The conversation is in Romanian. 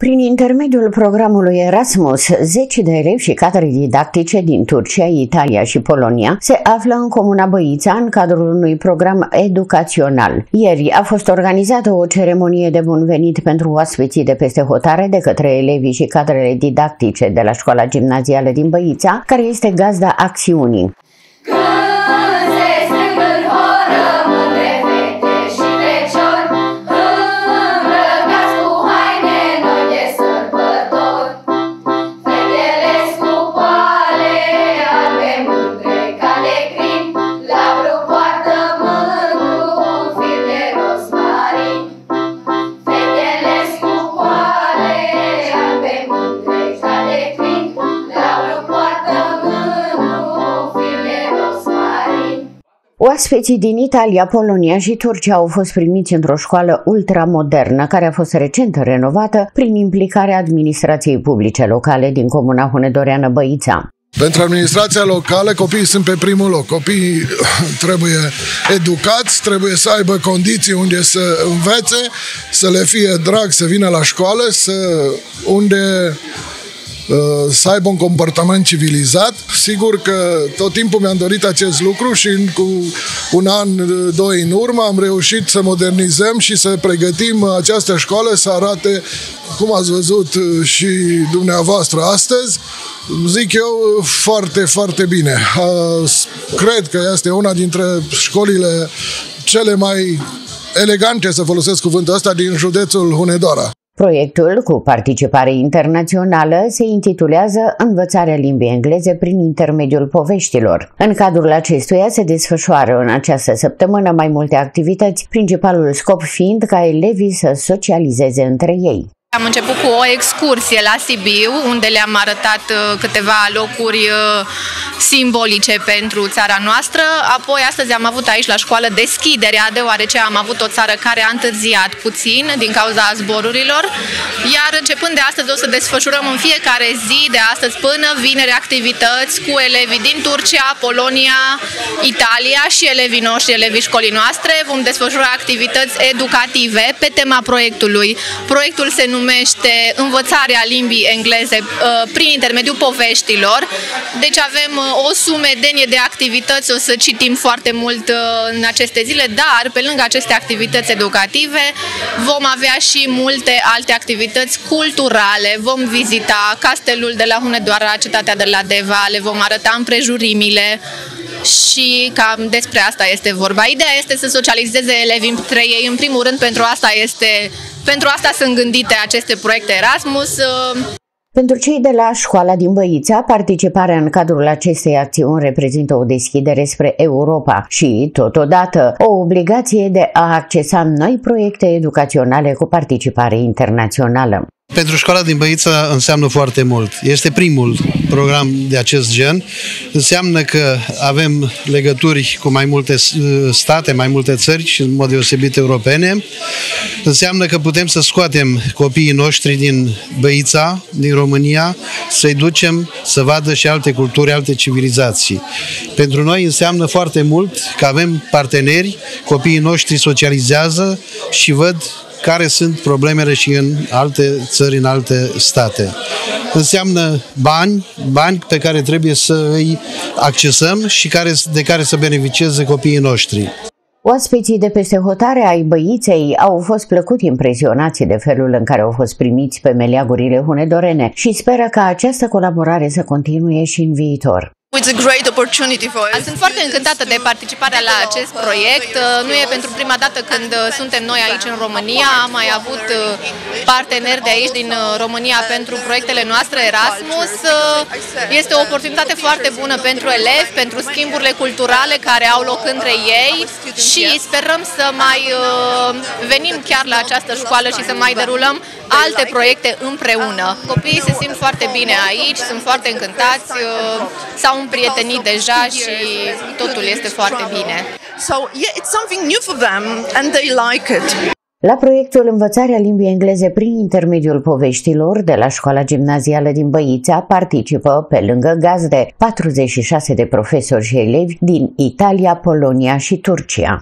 Prin intermediul programului Erasmus, zeci de elevi și cadre didactice din Turcia, Italia și Polonia se află în Comuna Băița în cadrul unui program educațional. Ieri a fost organizată o ceremonie de bun venit pentru oaspeții de peste hotare de către elevii și cadrele didactice de la școala gimnazială din Băița, care este gazda acțiunii. Oaspeții din Italia, Polonia și Turcia au fost primiți într-o școală ultramodernă, care a fost recent renovată prin implicarea administrației publice locale din comuna Hunedoreană Băița. Pentru administrația locală, copiii sunt pe primul loc. Copiii trebuie educați, trebuie să aibă condiții unde să învețe, să le fie drag să vină la școală, să unde Uh, să aibă un comportament civilizat. Sigur că tot timpul mi-am dorit acest lucru și cu un an, doi în urmă am reușit să modernizăm și să pregătim această școală să arate, cum ați văzut uh, și dumneavoastră astăzi, zic eu, foarte, foarte bine. Uh, cred că este una dintre școlile cele mai elegante, să folosesc cuvântul ăsta, din județul Hunedoara. Proiectul, cu participare internațională, se intitulează Învățarea limbii engleze prin intermediul poveștilor. În cadrul acestuia se desfășoară în această săptămână mai multe activități, principalul scop fiind ca elevii să socializeze între ei. Am început cu o excursie la Sibiu, unde le-am arătat uh, câteva locuri uh, simbolice pentru țara noastră. Apoi, astăzi am avut aici la școală deschiderea, deoarece am avut o țară care a întârziat puțin din cauza zborurilor. Iar începând de astăzi o să desfășurăm în fiecare zi, de astăzi până vineri, activități cu elevii din Turcia, Polonia, Italia și elevii noștri, elevii școlii noastre. Vom desfășura activități educative pe tema proiectului. Proiectul se numește numește învățarea limbii engleze uh, prin intermediul poveștilor. Deci avem uh, o sumedenie de activități, o să citim foarte mult uh, în aceste zile, dar pe lângă aceste activități educative vom avea și multe alte activități culturale. Vom vizita castelul de la Hunedoara, cetatea de la Deva, le vom arăta împrejurimile, și cam despre asta este vorba. Ideea este să socializeze elevii între ei. În primul rând, pentru asta, este, pentru asta sunt gândite aceste proiecte Erasmus. Pentru cei de la școala din Băița, participarea în cadrul acestei acțiuni reprezintă o deschidere spre Europa și, totodată, o obligație de a accesa noi proiecte educaționale cu participare internațională. Pentru școala din Băița înseamnă foarte mult. Este primul program de acest gen. Înseamnă că avem legături cu mai multe state, mai multe țări și în mod deosebit europene. Înseamnă că putem să scoatem copiii noștri din Băița, din România, să-i ducem să vadă și alte culturi, alte civilizații. Pentru noi înseamnă foarte mult că avem parteneri, copiii noștri socializează și văd care sunt problemele și în alte țări, în alte state. Înseamnă bani, bani pe care trebuie să îi accesăm și care, de care să beneficieze copiii noștri. Oaspeții de peste hotare ai băiței au fost plăcut impresionați de felul în care au fost primiți pe meleagurile hunedorene și speră ca această colaborare să continue și în viitor. It's a great opportunity for us. Sunt foarte încântată de participarea la acest proiect. Uh, nu e pentru prima dată când uh, suntem noi aici în România. Am mai avut uh, parteneri de aici din România pentru proiectele noastre Erasmus. Este o oportunitate foarte bună pentru elevi, pentru schimburile culturale care au loc între ei și sperăm să mai venim chiar la această școală și să mai derulăm alte proiecte împreună. Copiii se simt foarte bine aici, sunt foarte încântați, s-au împrietenit deja și totul este foarte bine. So, yeah, it's something new for them and they like it. La proiectul Învățarea limbii engleze prin intermediul poveștilor de la școala gimnazială din Băița participă, pe lângă gazde, 46 de profesori și elevi din Italia, Polonia și Turcia.